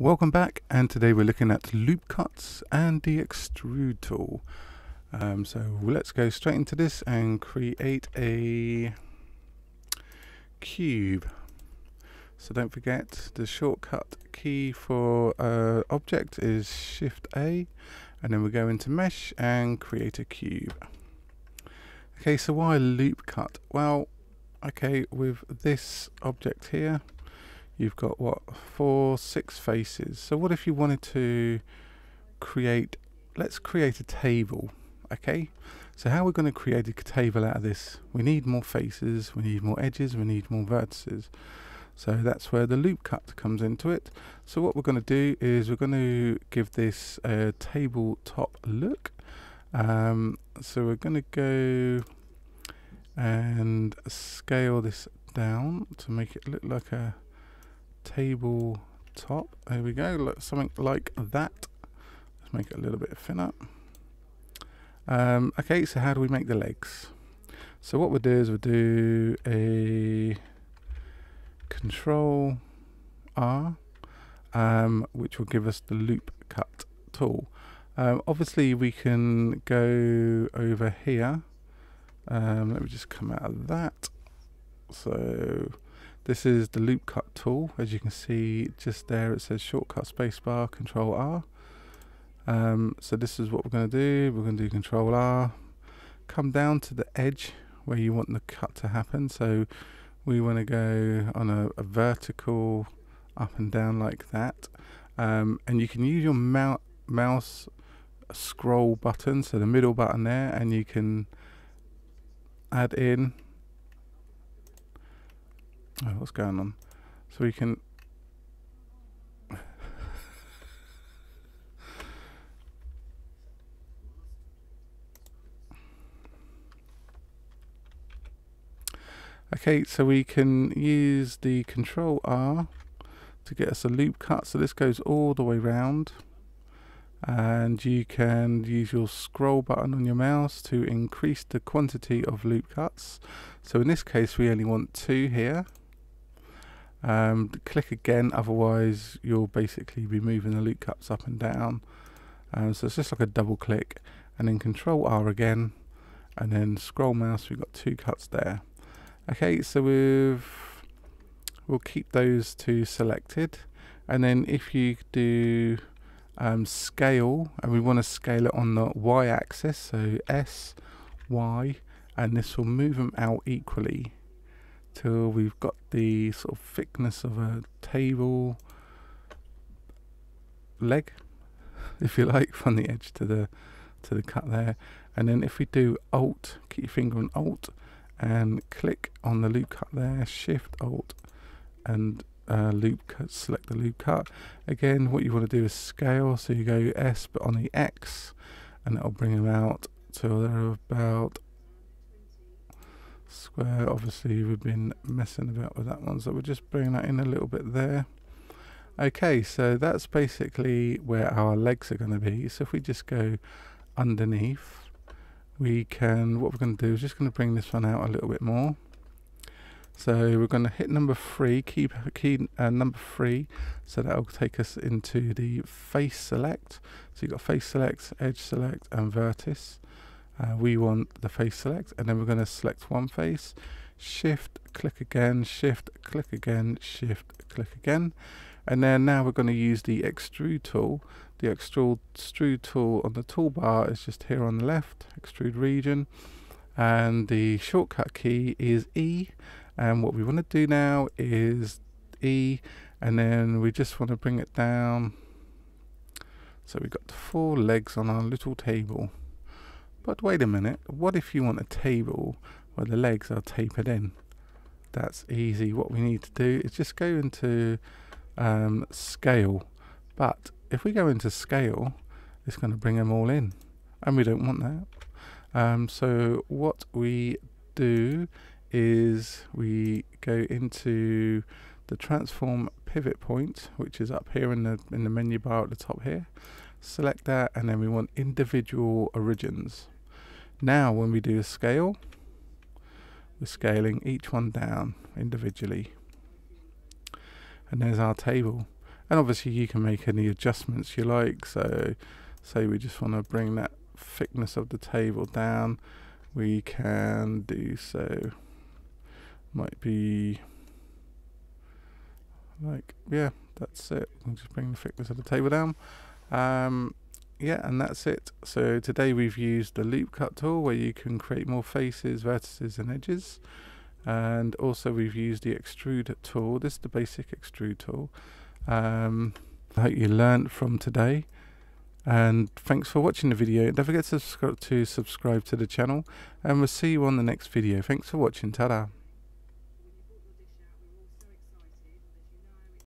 Welcome back and today we're looking at loop cuts and the extrude tool. Um, so let's go straight into this and create a cube. So don't forget the shortcut key for uh, object is shift A and then we go into mesh and create a cube. Okay so why loop cut? Well okay with this object here you've got what four six faces. So what if you wanted to create let's create a table okay? So how we're going to create a table out of this? We need more faces we need more edges we need more vertices. So that's where the loop cut comes into it. So what we're going to do is we're going to give this a tabletop look. Um, so we're going to go and scale this down to make it look like a table top. There we go, look, something like that. Let's make it a little bit thinner. Um, okay, so how do we make the legs? So what we'll do is we'll do a control R, um, which will give us the loop cut tool. Um, obviously we can go over here. Um, let me just come out of that. So this is the loop cut tool. As you can see just there it says shortcut spacebar control R. Um, so this is what we're going to do. We're going to do control R. Come down to the edge where you want the cut to happen. So we want to go on a, a, vertical up and down like that. Um, and you can use your mou mouse scroll button, so the middle button there, and you can add in What's going on? So we can Okay, so we can use the control R to get us a loop cut. So this goes all the way round and you can use your scroll button on your mouse to increase the quantity of loop cuts. So in this case we only want two here um, click again, otherwise you'll basically be moving the loop cuts up and down. Um, so it's just like a double click and then control R again and then scroll mouse, we've got two cuts there. Okay, so we've, we'll keep those two selected and then if you do um, scale and we want to scale it on the y axis so S, Y and this will move them out equally till we've got the sort of thickness of a table leg if you like from the edge to the to the cut there. And then if we do alt keep your finger on alt and click on the loop cut there shift alt and uh, loop cut select the loop cut. Again what you want to do is scale so you go S but on the X and that'll bring them out they're about square. Obviously we've been messing about with that one so we're just bringing that in a little bit there. Okay so that's basically where our legs are going to be. So if we just go underneath we can what we're going to do is just going to bring this one out a little bit more. So we're going to hit number three key, key uh, number three. So that will take us into the face select. So you've got face select edge select and vertex uh, we want the face select and then we're going to select one face. Shift click again shift click again shift click again. And then now we're going to use the extrude tool. The extrude, extrude tool on the toolbar is just here on the left extrude region. And the shortcut key is E. And what we want to do now is E. And then we just want to bring it down. So we've got the four legs on our little table but wait a minute, what if you want a table where the legs are tapered in? That's easy. What we need to do is just go into um, scale. But if we go into scale, it's going to bring them all in. And we don't want that. Um, so what we do is we go into the transform pivot point, which is up here in the in the menu bar at the top here. Select that, and then we want individual origins. Now when we do a scale, we're scaling each one down individually. And there's our table. and obviously you can make any adjustments you like so say we just want to bring that thickness of the table down we can do so might be like yeah that's it we'll just bring the thickness of the table down um, yeah and that's it. So today we've used the loop cut tool where you can create more faces vertices and edges. And also we've used the extrude tool. This is the basic extrude tool um, I hope you learned from today. And thanks for watching the video. Don't forget to subscribe to subscribe to the channel and we'll see you on the next video. Thanks for watching. Ta -da.